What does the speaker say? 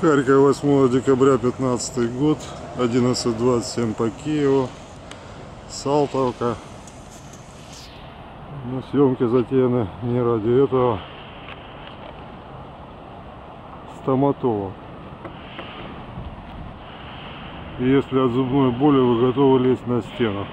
Харьков, 8 декабря 15 год, 11.27 по Киеву, Салтовка. Но съемки затеяны не ради этого. Стоматолог. Если от зубной боли вы готовы лезть на стену.